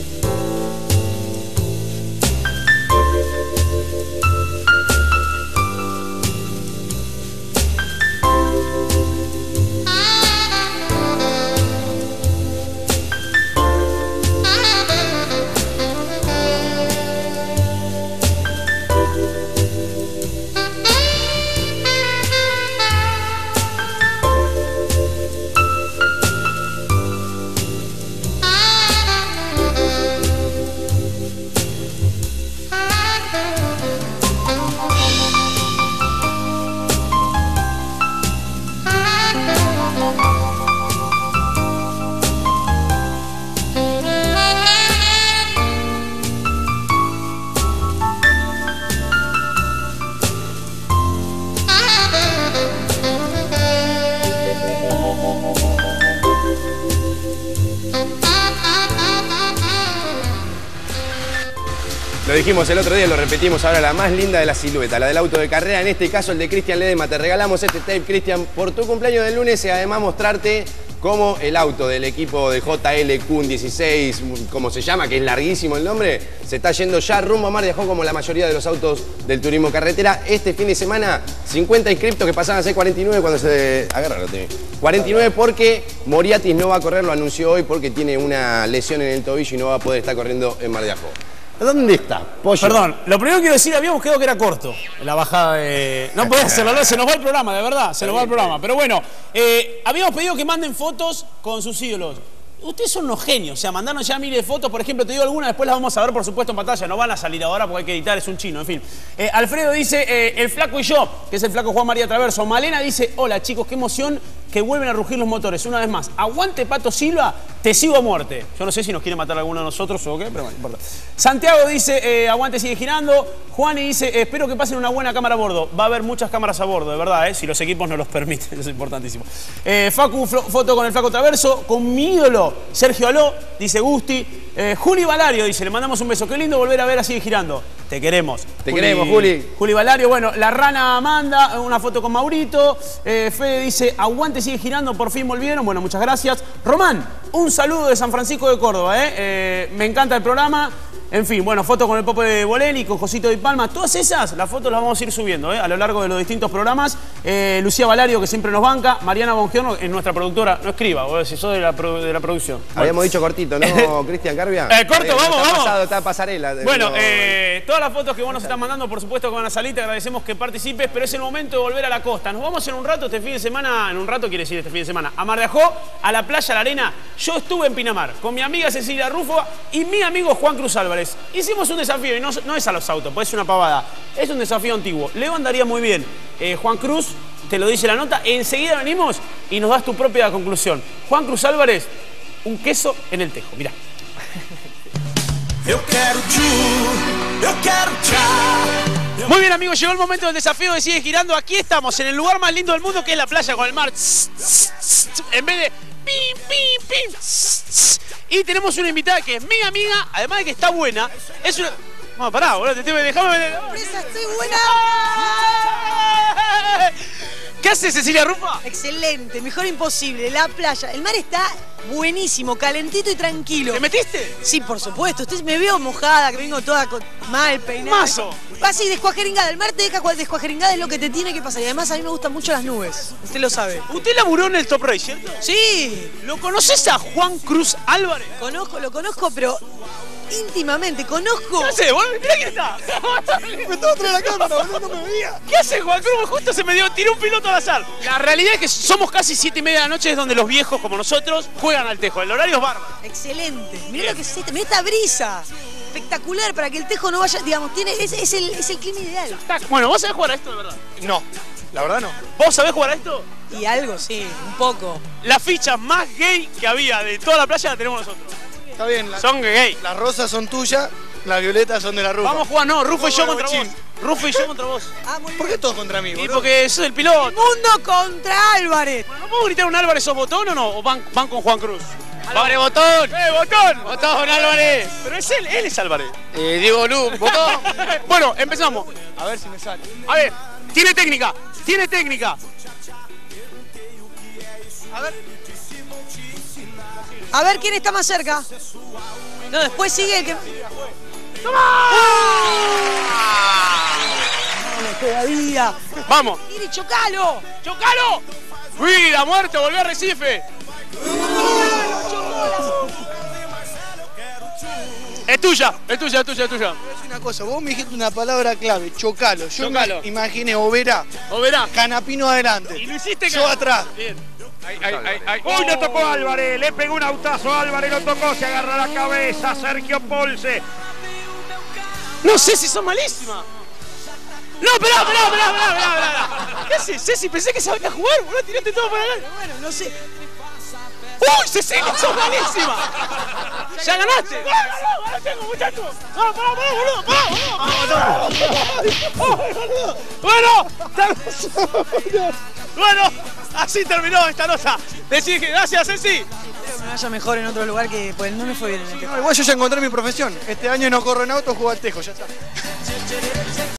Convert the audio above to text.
you Lo dijimos el otro día, lo repetimos ahora, la más linda de la silueta, la del auto de carrera, en este caso el de Cristian Ledema. Te regalamos este tape, Cristian, por tu cumpleaños del lunes y además mostrarte cómo el auto del equipo de JL Kun 16, como se llama, que es larguísimo el nombre, se está yendo ya rumbo a Mar de Ajó como la mayoría de los autos del turismo carretera. Este fin de semana, 50 inscriptos que pasaban a ser 49 cuando se... Agárralo, 49 porque Moriatis no va a correr, lo anunció hoy porque tiene una lesión en el tobillo y no va a poder estar corriendo en Mar de Ajó. ¿Dónde está? Pollo. Perdón, lo primero que quiero decir, habíamos quedado que era corto la bajada de... No puede hacerlo, no, se nos va el programa, de verdad, se nos va el programa. Pero bueno, eh, habíamos pedido que manden fotos con sus ídolos. Ustedes son unos genios, o sea, mandarnos ya miles de fotos, por ejemplo, te digo algunas, después las vamos a ver, por supuesto, en pantalla, no van a salir ahora porque hay que editar, es un chino, en fin. Eh, Alfredo dice, eh, el flaco y yo, que es el flaco Juan María Traverso. Malena dice, hola chicos, qué emoción que vuelven a rugir los motores. Una vez más, aguante Pato Silva, te sigo a muerte. Yo no sé si nos quiere matar alguno de nosotros o qué, pero bueno, no importa. Santiago dice, eh, aguante sigue girando. Juani dice, espero que pasen una buena cámara a bordo. Va a haber muchas cámaras a bordo, de verdad, eh, si los equipos nos los permiten, es importantísimo. Eh, Facu, foto con el flaco Traverso, con mi ídolo, Sergio Aló, dice Gusti. Eh, Juli Valario dice, le mandamos un beso. Qué lindo volver a ver a Sigue Girando. Te queremos. Te queremos, Juli. Juli Valario, bueno, la rana Amanda, una foto con Maurito. Eh, Fede dice, aguante, sigue girando, por fin volvieron. Bueno, muchas gracias. Román, un saludo de San Francisco de Córdoba, ¿eh? Eh, me encanta el programa. En fin, bueno, fotos con el Popo de Bolelli, con Josito de Palma. Todas esas, las fotos las vamos a ir subiendo ¿eh? a lo largo de los distintos programas. Eh, Lucía Valario, que siempre nos banca. Mariana Bongiorno, es nuestra productora. No escriba, vos, si sos de la, de la producción. Habíamos dicho cortito, ¿no, Cristian Carbia? Eh, corto, Está vamos, vamos. pasado, está pasarela. Bueno, No, todas las fotos que vos nos estás mandando, por supuesto que van a salir, te agradecemos que participes, pero es el momento de volver a la costa. Nos vamos en un rato, este fin de semana, en un rato quiere decir este fin de semana, a Mar de Ajó, a la playa, a la arena. Yo estuve en Pinamar con mi amiga Cecilia Rufo y mi amigo Juan Cruz Álvarez. Hicimos un desafío, y no, no es a los autos, pues es una pavada. Es un desafío antiguo. Leo andaría muy bien. Eh, Juan Cruz, te lo dice la nota, enseguida venimos y nos das tu propia conclusión. Juan Cruz Álvarez, un queso en el tejo, mirá. Muy bien amigos, llegó el momento del desafío de Sigue Girando. Aquí estamos, en el lugar más lindo del mundo que es la playa con el mar. En vez de Y tenemos una invitada que es mi amiga, además de que está buena. Es una... Vamos, pará, boludo, te, te, déjame ver. estoy buena. ¿Qué hace Cecilia Rufa? Excelente, mejor imposible. La playa, el mar está buenísimo, calentito y tranquilo. ¿Te metiste? Sí, por supuesto. Usted me veo mojada, que vengo toda con- mal peinada. Mazo. Así, descuajeringada. El mar te deja descuajeringada, es lo que te tiene que pasar. Y además a mí me gustan mucho las nubes. Usted lo sabe. Usted laburó en el Top Race, ¿cierto? Sí. ¿Lo conoces a Juan Cruz Álvarez? Conozco, lo conozco, pero íntimamente. Conozco. ¿Qué hace, boludo? Mirá quién está. Me estaba atrás de la cámara, boludo, no me veía. ¿Qué hace Juan Cruz? Justo se me dio, tiró un piloto al azar. La realidad es que somos casi siete y media de la noche, es donde los viejos como nosotros juegan al tejo. El horario es bárbaro. Excelente. Mirá lo que es este, mirá esta brisa. Espectacular para que el tejo no vaya, digamos, tiene, es, es el, es el clima ideal. Bueno, ¿vos sabés jugar a esto de verdad? No, la verdad no. ¿Vos sabés jugar a esto? Y algo, sí, un poco. La ficha más gay que había de toda la playa la tenemos nosotros. Está bien. la- Son gay. Las rosas son tuyas, las violetas son de la Rufa. Vamos a jugar, no, Rufo y yo contra vos. Rufo y yo contra vos. Ah, muy ¿Por qué todos contra mí, Y boludo? porque sos el piloto. Mundo contra Álvarez. ¿No puedo gritar un Álvarez sos botón o no? ¿O van, van con Juan Cruz? ¡Álvarez Botón! ¡Eh, Botón! ¡Botón, Álvarez! Pero es él, él es Álvarez. Eh, Diego Lu, ¡Botón! bueno, empezamos. A ver si me sale. A ver, tiene técnica, tiene técnica. A ver. A ver quién está más cerca. No, después sigue el que. No le queda vida. Vamos. Mire, chocalo. ¡Chocalo! ¡Vida, muerte! ¡Volvió a Recife! Es tuya, es tuya, es tuya, es tuya. Es una cosa, vos me dijiste una palabra clave, chocalo. Yo Chocalo. me imaginé Oberá, O verá. Canapino adelante. Y lo hiciste Yo atrás. Bien. Ay, ay, ay. Uy, le tocó a Álvarez, le pegó un autazo a Álvarez, lo tocó, se agarra la cabeza, Sergio Polse. No, Ceci, son malísimas. No, esperá, esperá, esperá, esperá, esperá, esperá. ¿Qué haces, Ceci? Pensé que sabías jugar, boludo. Tiraste todo para acá. Bueno, no sé. ¡Uy, Cecilia, sos malísima! ¡Ya ganaste! ¡No, no, no! ¡No tengo, muchacho! ¡No, pará, pará, boludo! ¡Pará, boludo! ¡Bueno! ter- Bueno, así terminó esta nota. Decí que gracias, Ceci. Espero que me vaya mejor en otro lugar que pues, no me fue bien en este. No, igual yo ya encontré mi profesión. Este año no corro en auto, juego al tejo, ya está.